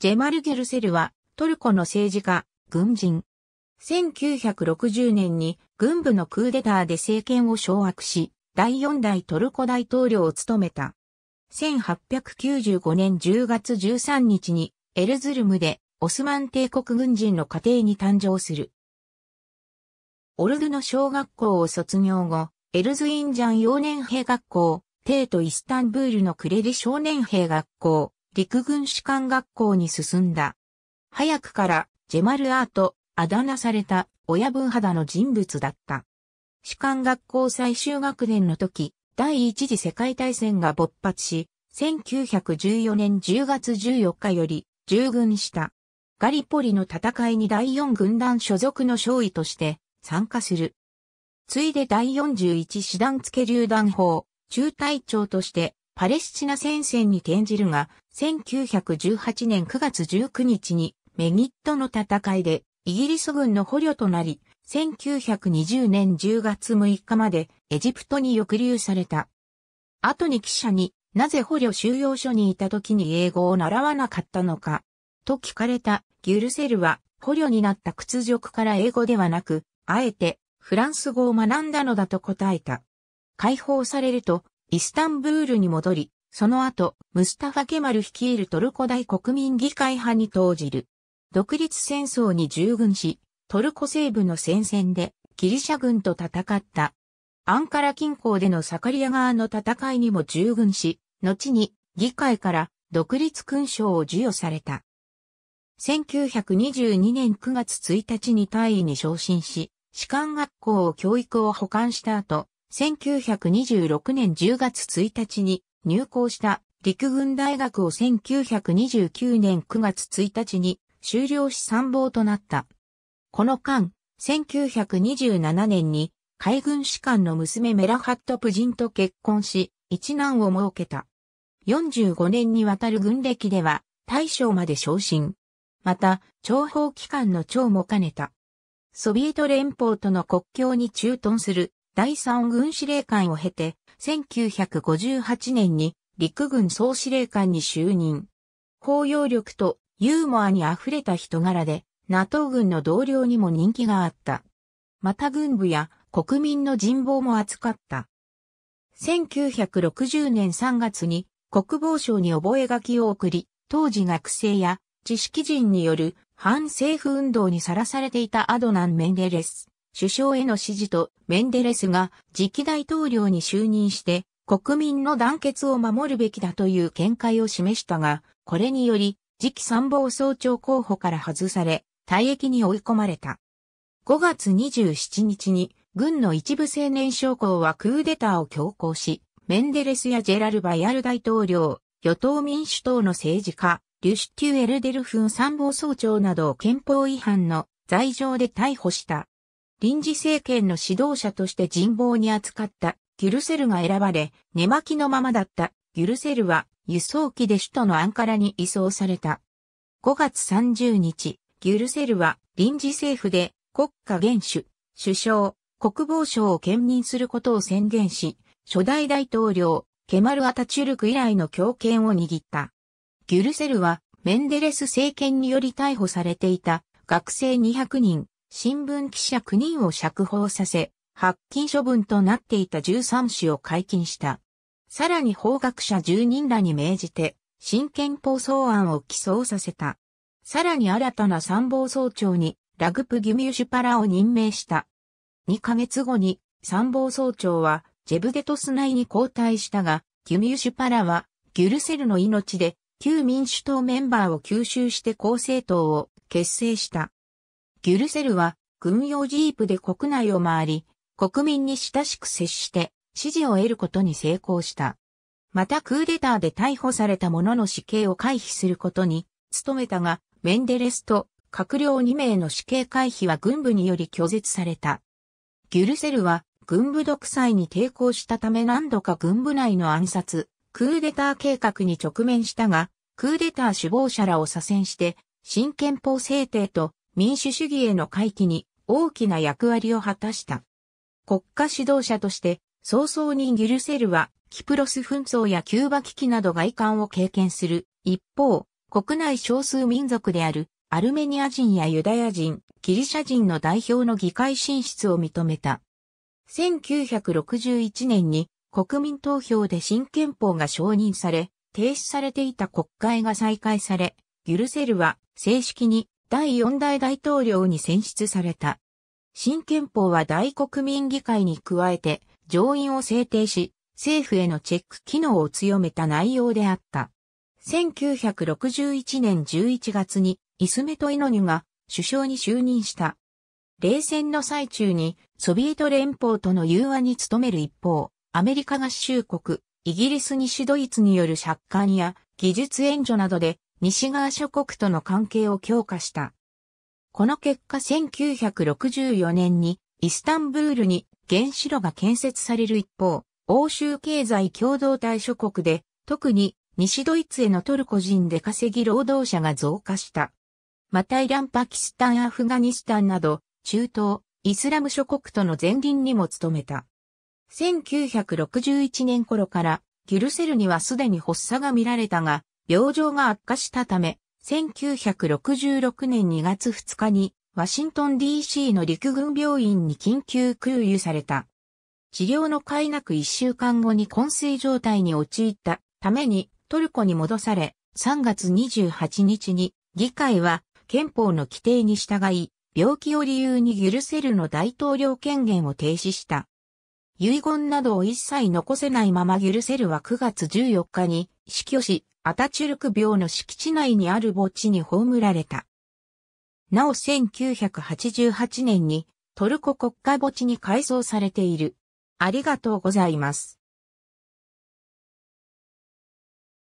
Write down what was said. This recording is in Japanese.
ジェマル・ギュルセルはトルコの政治家、軍人。1960年に軍部のクーデターで政権を掌握し、第4代トルコ大統領を務めた。1895年10月13日にエルズルムでオスマン帝国軍人の家庭に誕生する。オルドの小学校を卒業後、エルズインジャン幼年兵学校、テートイスタンブールのクレリ少年兵学校、陸軍士官学校に進んだ。早くからジェマルアート、あだ名された親分肌の人物だった。士官学校最終学年の時、第一次世界大戦が勃発し、1914年10月14日より従軍した。ガリポリの戦いに第4軍団所属の少尉として参加する。ついで第41師団付榴弾砲、中隊長としてパレスチナ戦線に転じるが、1918年9月19日にメギットの戦いでイギリス軍の捕虜となり、1920年10月6日までエジプトに抑留された。後に記者になぜ捕虜収容所にいた時に英語を習わなかったのか？と聞かれたギュルセルは捕虜になった屈辱から英語ではなく、あえてフランス語を学んだのだと答えた。解放されるとイスタンブールに戻り、その後、ムスタファ・ケマル率いるトルコ大国民議会派に投じる。独立戦争に従軍し、トルコ西部の戦線でギリシャ軍と戦った。アンカラ近郊でのサカリア側の戦いにも従軍し、後に議会から独立勲章を授与された。1922年9月1日に大尉に昇進し、士官学校を教育を保管した後、1926年10月1日に入校した陸軍大学を1929年9月1日に修了し参謀となった。この間、1927年に海軍士官の娘メラハットプ人と結婚し、一男を設けた。45年にわたる軍歴では大将まで昇進。また、諜報機関の長も兼ねた。ソビエト連邦との国境に駐屯する第三軍司令官を経て、1958年に陸軍総司令官に就任。包容力とユーモアに溢れた人柄で、NATO 軍の同僚にも人気があった。また軍部や国民の人望も扱った。1960年3月に国防省に覚書を送り、当時学生や知識人による反政府運動にさらされていたアドナン・メンデレス。首相への指示とメンデレスが次期大統領に就任して国民の団結を守るべきだという見解を示したが、これにより次期参謀総長候補から外され、退役に追い込まれた。5月27日に軍の一部青年将校はクーデターを強行し、メンデレスやジェラル・バヤル大統領、与党民主党の政治家、リュシュテュエルデルフン参謀総長などを憲法違反の罪状で逮捕した。臨時政権の指導者として人望に扱ったギュルセルが選ばれ、寝巻きのままだったギュルセルは輸送機で首都のアンカラに移送された。5月30日、ギュルセルは臨時政府で国家元首、首相、国防省を兼任することを宣言し、初代大統領、ケマル・アタチュルク以来の強権を握った。ギュルセルはメンデレス政権により逮捕されていた学生200人、新聞記者9人を釈放させ、発禁処分となっていた13種を解禁した。さらに法学者10人らに命じて、新憲法草案を起草させた。さらに新たな参謀総長に、ラグプ・ギュミュシュパラを任命した。2ヶ月後に、参謀総長は、ジェブデトス内に交代したが、ギュミュシュパラは、ギュルセルの命で、旧民主党メンバーを吸収して公正党を結成した。ギュルセルは軍用ジープで国内を回り、国民に親しく接して支持を得ることに成功した。またクーデターで逮捕された者の死刑を回避することに努めたが、メンデレスと閣僚2名の死刑回避は軍部により拒絶された。ギュルセルは軍部独裁に抵抗したため何度か軍部内の暗殺、クーデター計画に直面したが、クーデター首謀者らを左遷して新憲法制定と民主主義への回帰に大きな役割を果たした。国家指導者として早々にギルセルはキプロス紛争やキューバ危機など外観を経験する一方、国内少数民族であるアルメニア人やユダヤ人、ギリシャ人の代表の議会進出を認めた。1961年に国民投票で新憲法が承認され、停止されていた国会が再開され、ギュルセルは正式に第4代大統領に選出された。新憲法は大国民議会に加えて上院を制定し、政府へのチェック機能を強めた内容であった。1961年11月にイスメト・イノニュが首相に就任した。冷戦の最中にソビエト連邦との融和に努める一方、アメリカ合衆国、イギリス西ドイツによる借款や技術援助などで西側諸国との関係を強化した。この結果1964年にイスタンブールに原子炉が建設される一方、欧州経済共同体諸国で特に西ドイツへのトルコ人で稼ぎ労働者が増加した。またイラン、パキスタン、アフガニスタンなど、中東、イスラム諸国との前輪にも務めた。1961年頃から、ギュルセルにはすでに発作が見られたが、病状が悪化したため、1966年2月2日に、ワシントン DC の陸軍病院に緊急空輸された。治療の甲斐なく1週間後に昏睡状態に陥ったためにトルコに戻され、3月28日に議会は憲法の規定に従い、病気を理由にギュルセルの大統領権限を停止した。遺言などを一切残せないままギュルセルは9月14日に死去し、アタチュルク病の敷地内にある墓地に葬られた。なお1988年にトルコ国家墓地に改装されている。ありがとうございます。